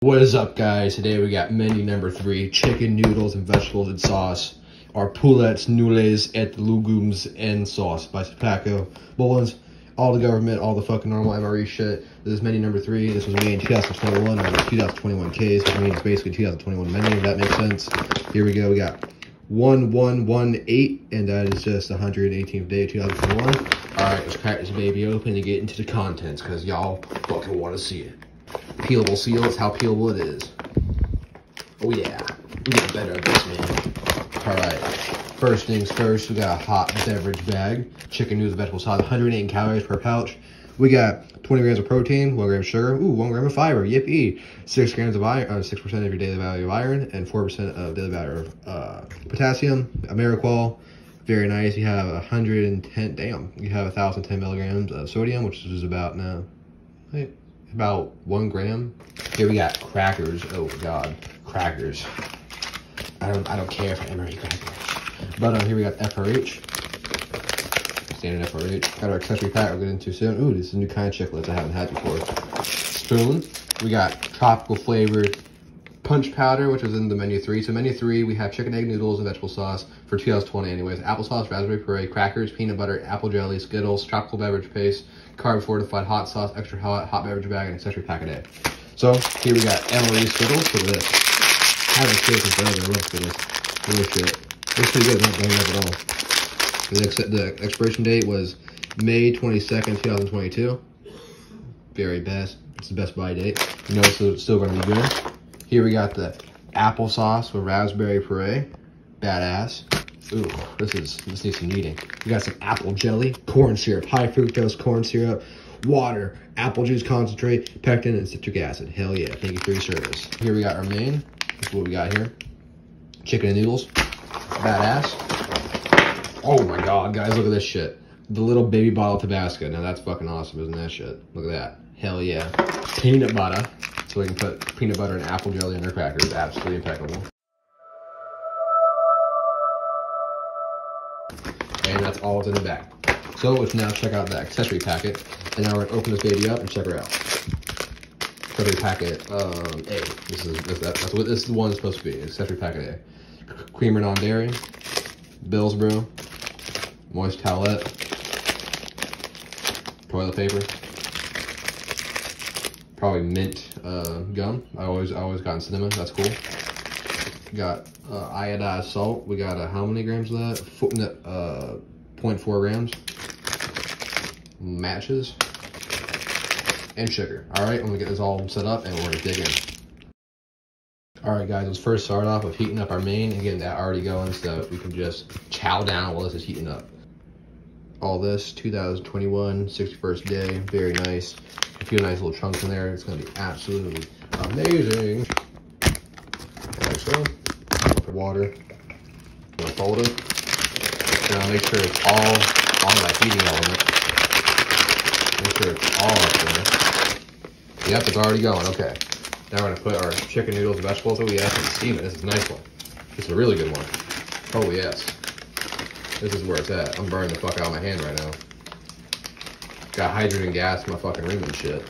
What is up, guys? Today we got menu number three: chicken noodles and vegetables and sauce. Our poulettes, nules, et legumes and sauce by Paco Mullins. All the government, all the fucking normal MRE shit. This is menu number three. This was made in 2021 or 2021 case, which means basically 2021 menu. If that makes sense. Here we go. We got 1118, and that is just 118th day of 2021. Alright, let's crack this baby open and get into the contents, because y'all fucking want to see it. Peelable seal is how peelable it is. Oh yeah, we get better at this, man. Alright, first things first, we got a hot beverage bag. Chicken noodles, vegetable sauce, 108 calories per pouch. We got 20 grams of protein, 1 gram of sugar, ooh, 1 gram of fiber, yippee. 6 grams of iron, uh, 6% of your daily value of iron, and 4% of daily value of uh, potassium, Ameriqual. Very nice. You have 110, damn, you have 1,010 milligrams of sodium, which is about now, wait, about 1 gram. Here we got crackers. Oh, God, crackers. I don't, I don't care if I crackers. But uh, here we got FRH standard FRH. Got our accessory pack we'll get into soon. Ooh, this is a new kind of chiclets I haven't had before. Spoon. We got tropical flavored punch powder, which is in the menu three. So menu three, we have chicken egg noodles and vegetable sauce for 2020 anyways. Applesauce, raspberry puree, crackers, peanut butter, apple jelly, Skittles, tropical beverage paste, carb fortified hot sauce, extra hot, hot beverage bag, and accessory pack a day. So here we got MRE Skittles. At this. I haven't Skittles forever. I love Skittles. Holy shit. It's pretty good. Not bad at all. The, the expiration date was May 22nd, 2022. Very best. It's the best buy date. You know it's still going to be good. Here we got the applesauce with raspberry puree. Badass. Ooh, this is this needs some kneading. We got some apple jelly, corn syrup, high fructose corn syrup, water, apple juice concentrate, pectin, and citric acid. Hell yeah, thank you for your service. Here we got our main. This is what we got here. Chicken and noodles. Badass. Oh my god, guys, look at this shit. The little baby bottle Tabasco. Now that's fucking awesome, isn't that shit? Look at that. Hell yeah. Peanut butter. So we can put peanut butter and apple jelly in our crackers. Absolutely impeccable. And that's all in the bag. So let's now check out the accessory packet. And now we're gonna open this baby up and check her out. Accessory packet um, A. This is that's what this is the one it's supposed to be. Accessory packet A. Creamer non-dairy. Bill's Brew moist towelette, toilet paper, probably mint uh, gum. I always I always gotten cinnamon. That's cool. Got uh, iodized salt. We got uh, how many grams of that? Uh, 0.4 grams. Matches and sugar. All right, I'm gonna get this all set up and we're gonna dig in. All right, guys, let's first start off with heating up our main and getting that already going so we can just chow down while this is heating up all this 2021 61st day very nice few nice little chunks in there. It's going to be absolutely amazing. Like so. The water. Gonna fold it now make sure it's all on that heating element. Make sure it's all up there. Yep it's already going. Okay. Now we're gonna put our chicken noodles and vegetables. Oh yes and steam it this is a nice one. This is a really good one. Oh yes. This is where it's at. I'm burning the fuck out of my hand right now. Got hydrogen gas in my fucking room and shit.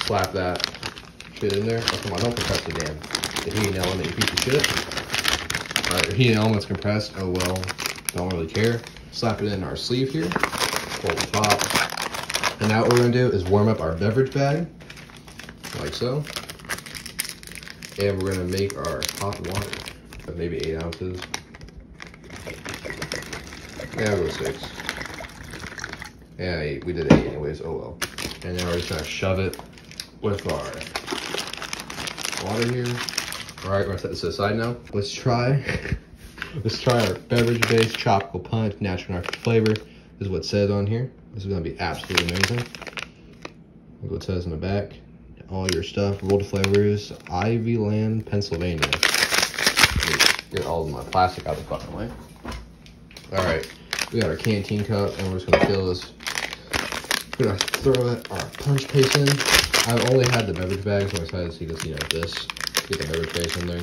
Slap that shit in there. Oh, come on, don't compress the damn. The heating element, you piece of shit. Alright, heating element's compressed. Oh well, don't really care. Slap it in our sleeve here. Pull the top. And now what we're gonna do is warm up our beverage bag. Like so. And we're gonna make our hot water. Maybe eight ounces. Yeah, we'll go six. Yeah. We did eight anyways. Oh well. And now we're just gonna shove it with our water here. All right, we're gonna set this aside now. Let's try. Let's try our beverage-based tropical punch, natural narcotic flavor. This is what says on here. This is gonna be absolutely amazing. Look what it says in the back. All your stuff. World flavors, Ivyland, Pennsylvania. Get all my plastic out of the fucking way. All right. We got our canteen cup, and we're just gonna fill this. Gonna throw it, our punch paste in. I've only had the beverage bag, so I'm excited to see this, you know, this. Get the beverage paste in there.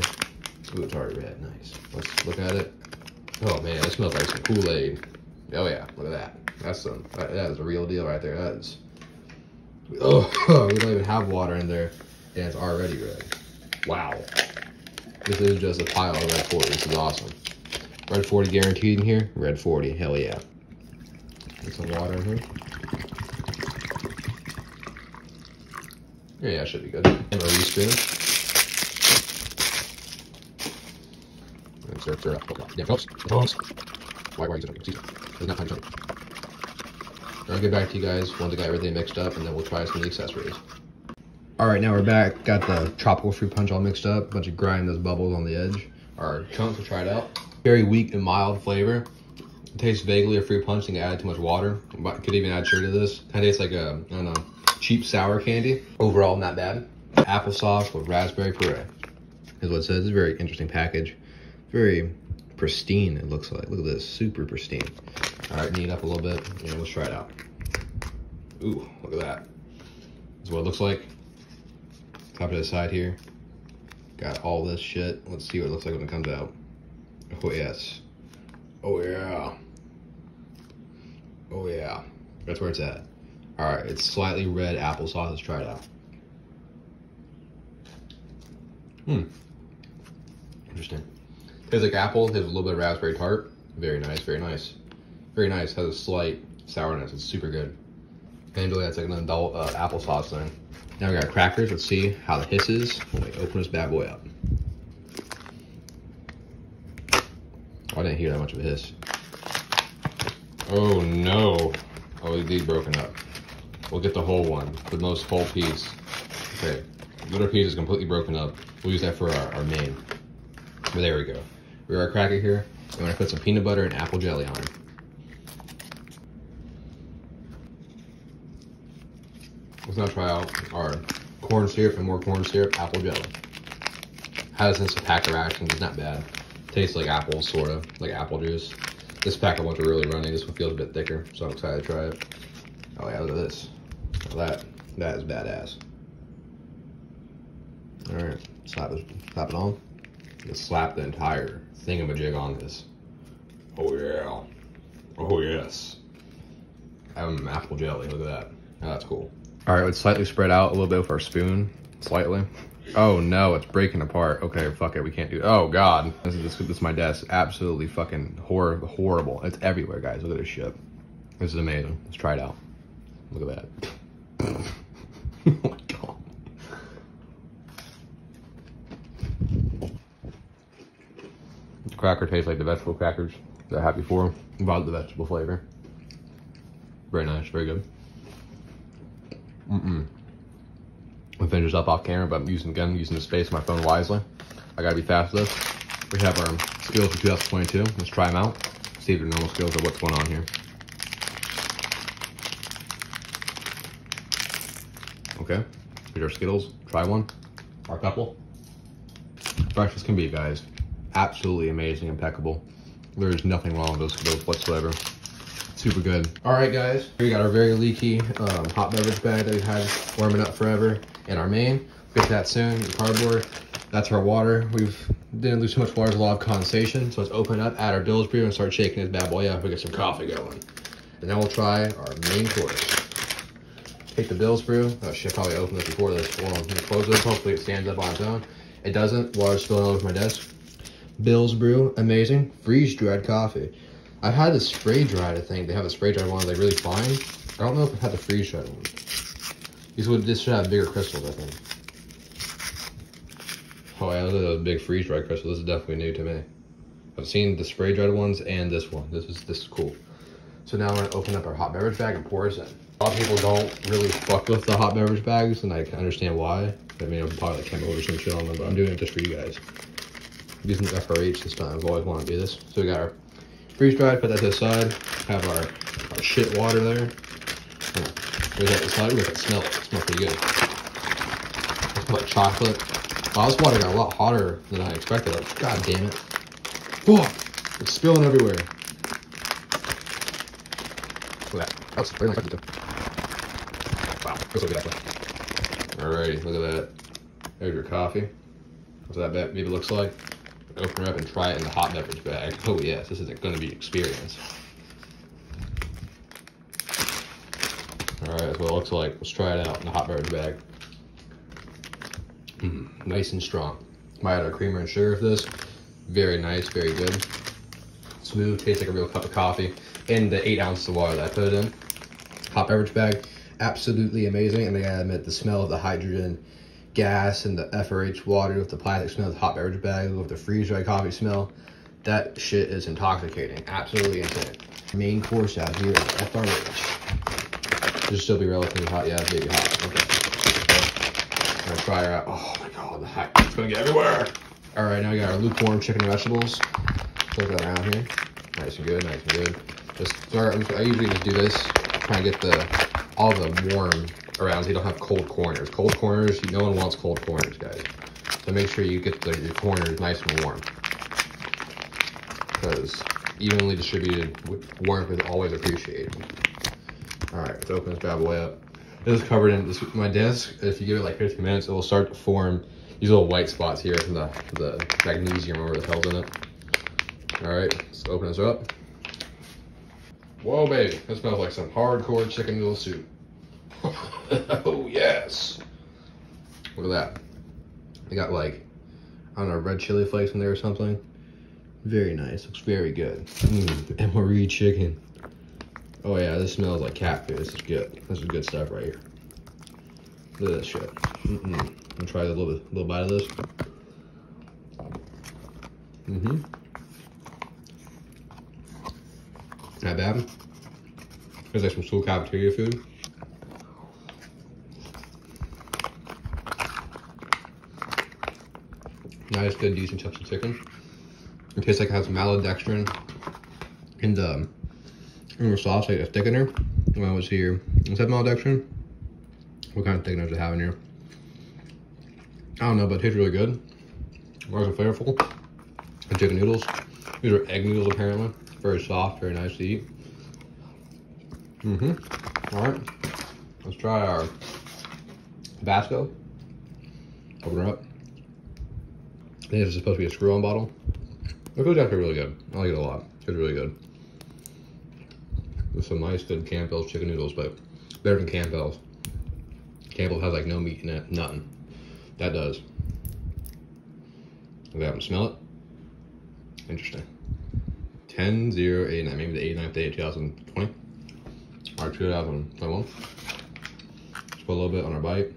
Ooh, it's already red, nice. Let's look at it. Oh man, it smells like some Kool-Aid. Oh yeah, look at that. That's some, that is a real deal right there. That is, oh, we don't even have water in there, and it's already red. Wow. This is just a pile of Red 40. This is awesome. Red 40 guaranteed in here? Red 40. Hell yeah. Get some water in here. Yeah, yeah, should be good. And. And serve, serve up. Okay. Yeah, folks. Folks. Why, why are you doing it? There's not time to tell. I'll get back to you guys once I got everything mixed up, and then we'll try some of the accessories. All right, now we're back. Got the tropical fruit punch all mixed up. Bunch of grind those bubbles on the edge. Our chunks, we'll try it out. Very weak and mild flavor. It tastes vaguely of fruit punch. You can add too much water. Could even add sugar to this. Kind of tastes like a, I don't know, cheap sour candy. Overall, not bad. Applesauce with raspberry puree is what it says. It's a very interesting package. Very pristine, it looks like. Look at this, super pristine. All right, knead up a little bit, and let's try it out. Ooh, look at that. That's what it looks like. Top to the side here. Got all this shit. Let's see what it looks like when it comes out. Oh, yes. Oh, yeah. Oh, yeah. That's where it's at. All right, it's slightly red applesauce. Let's try it out. Hmm. Interesting. Tastes like apple. Has a little bit of raspberry tart. Very nice, very nice. Very nice. Has a slight sourness. It's super good. And really, that's like an adult uh, applesauce thing. Now we got crackers. Let's see how the hisses when we open this bad boy up. Oh, I didn't hear that much of a hiss. Oh no. Oh, these broken up. We'll get the whole one, the most whole piece. Okay, little piece is completely broken up. We'll use that for our, our main. But there we go. We our cracker here. I'm gonna put some peanut butter and apple jelly on. it. Let's now try out our corn syrup and more corn syrup, apple jelly. Has this pack of rations, it's not bad. Tastes like apple, sort of, like apple juice. This pack I want to really runny. This one feels a bit thicker, so I'm excited to try it. Oh yeah, look at this. That, that is badass. All right, slap it, slap it on. Just slap the entire thingamajig on this. Oh yeah. Oh yes. I Um, apple jelly, look at that. Oh, that's cool. All right, let's slightly spread out a little bit with our spoon, slightly. Oh no, it's breaking apart. Okay, fuck it, we can't do. It. Oh god, this is this, this is my desk. Absolutely fucking hor horrible. It's everywhere, guys. Look at this shit. This is amazing. Let's try it out. Look at that. oh my god. The cracker tastes like the vegetable crackers that I had before, without the vegetable flavor. Very nice, very good. Mm-mm. We'll finish up off camera, but I'm using again using the space of my phone wisely. I gotta be fast with this. We have our Skittles for 2022. Let's try them out. See if they're normal Skittles or what's going on here. Okay, here's our Skittles. Try one, our couple. As can be, guys. Absolutely amazing, impeccable. There's nothing wrong with those Skittles whatsoever super good. All right, guys, we got our very leaky um, hot beverage bag that we've had warming up forever in our main. Get that soon, the cardboard. That's our water. We've didn't lose too much water, there's a lot of condensation. So let's open up, add our Bill's brew and start shaking this bad boy up. We get some coffee going. And then we'll try our main course. Take the Bill's brew. Oh shit, probably open this before this. On, I'm close this. Hopefully it stands up on its own. It doesn't. Water's spilling all over my desk. Bill's brew, amazing. Freeze dried coffee. I've had the spray dried, I think. They have a spray dried one, like really fine. I don't know if I've had the freeze dried one. These would this should have bigger crystals, I think. Oh yeah, those big freeze dried crystals. This is definitely new to me. I've seen the spray dried ones and this one. This is this is cool. So now we're gonna open up our hot beverage bag and pour this in. A lot of people don't really fuck with the hot beverage bags, and I can understand why. I mean, I'm probably like chemical or some shit on them, but I'm doing it just for you guys. I'm using FRH this time. I've always wanted to do this. So we got our freeze dried, put that to the side. Have our, our shit water there. Where's that side? Look, it smell. It smells pretty good. It's like chocolate. Wow, this water got a lot hotter than I expected. God damn it. Fuck! It's spilling everywhere. Look at that. That's very nice. So good actually. Alrighty, look at that. There's your coffee. What's that maybe looks like? open it up and try it in the hot beverage bag. Oh yes, this is going to be experience. All right, that's what it looks like. Let's try it out in the hot beverage bag. Mm, nice and strong. Might add a creamer and sugar for this. Very nice, very good. Smooth, tastes like a real cup of coffee. And the eight ounces of water that I put it in. Hot beverage bag, absolutely amazing. And I gotta admit, the smell of the hydrogen gas and the FRH water with the plastic smell the hot beverage bag with the freeze dried coffee smell, that shit is intoxicating. Absolutely insane. Main course out here is FRH. This still be relatively hot. Yeah, maybe hot. Okay. I'm gonna try her out. Oh my god, the heck, it's gonna get everywhere. All right, now we got our lukewarm chicken and vegetables. Flip it around here. Nice and good, nice and good. Just start, I usually just do this, try and get the all the warm around so you don't have cold corners. Cold corners, no one wants cold corners, guys. So make sure you get the, your corners nice and warm. Because evenly distributed warmth is always appreciated. All right, let's open this bad boy up. This is covered in this, my desk. If you give it like 15 minutes, it will start to form these little white spots here from the, the magnesium or the hell's in it. All right, let's open this up. Whoa, baby, that smells like some hardcore chicken noodle soup. oh, yes. Look at that. They got like, I don't know, red chili flakes in there or something. Very nice, looks very good. Mmm, MRE chicken. Oh yeah, this smells like cat food. This is good. This is good stuff right here. Look at this shit. Mm -mm. I'm gonna try a little bit, little bite of this. Mm-hmm. Not bad. Feels like some school cafeteria food. Nice, good, decent chunks of chicken. It tastes like it has maltodextrin in the in the sauce, like a thickener. When I was here, is that maltodextrin? What kind of thickener does it have in here? I don't know, but it tastes really good. Nice flavorful. And chicken noodles. These are egg noodles apparently. Very soft, very nice to eat. Mm-hmm. All right. Let's try our Tabasco. Open her up. I think this is supposed to be a screw-on bottle. It goes actually really good. I like it a lot. It's really good. With some nice, good Campbell's chicken noodles, but better than Campbell's. Campbell has like no meat in it, nothing. That does. Look at that, smell it. Interesting. 10 0 8 9, maybe the 89th day of 2020 or 2021. Just put a little bit on our bite.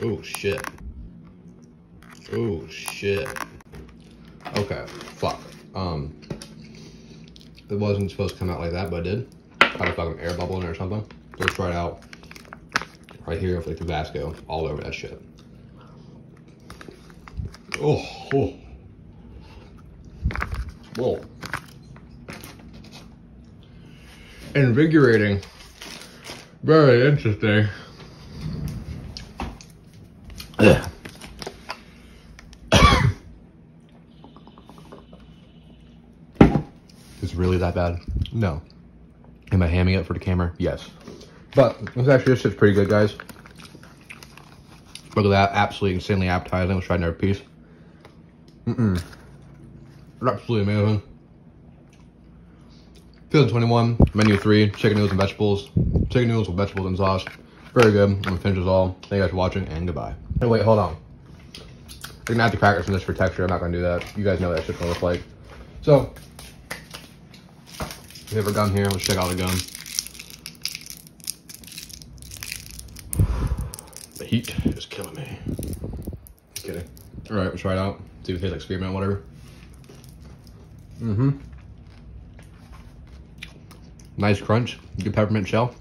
Oh shit. Oh shit. Okay, fuck. Um, it wasn't supposed to come out like that, but it did. A fucking air bubble in there or something. Try it out. Right here with like Tabasco all over that shit. Oh, oh. Whoa. Invigorating. Very interesting. Is really that bad? No. Am I hamming it for the camera? Yes. But this actually this shit's pretty good, guys. Look at that, absolutely insanely appetizing. Let's try another piece. Mm-mm. Absolutely amazing. 2021, menu three, chicken noodles and vegetables. Chicken noodles with vegetables and sauce. Very good. I'm gonna finish this all. Thank you guys for watching and goodbye. Hey, wait, hold on. I'm gonna have to crackers from this for texture. I'm not gonna do that. You guys know what that shit's gonna look like. So, we have our gun here. Let's check out the gun. The heat is killing me. Just kidding. All right, let's try it out. See if it tastes like spearmint, whatever. Mm-hmm. Nice crunch. Good peppermint shell.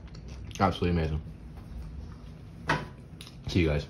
Absolutely amazing. See you guys.